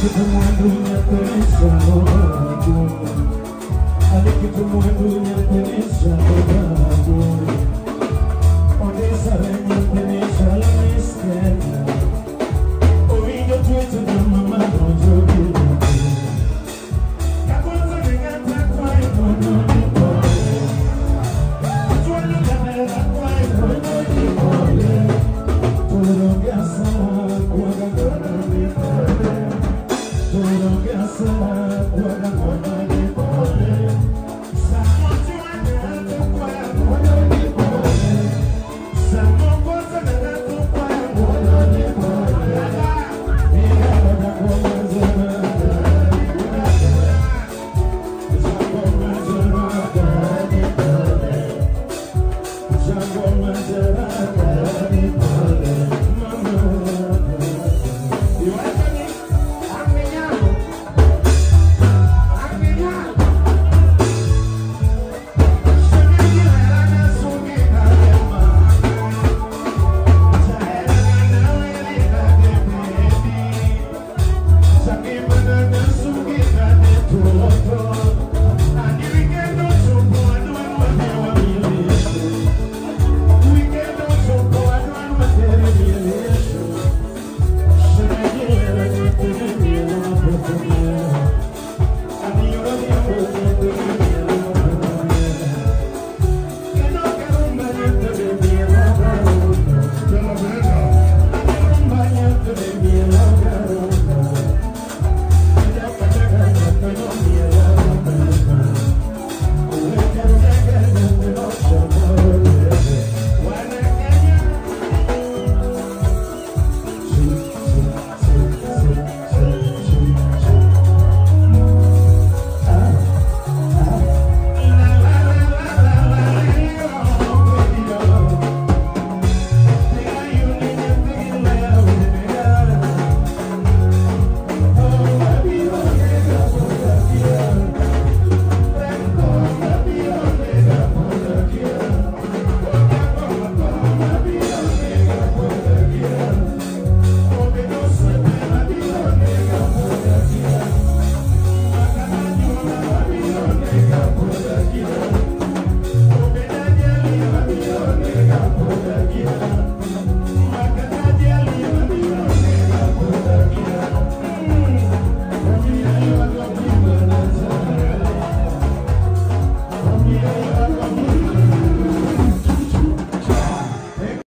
keep on wondering at the end of the. I keep on.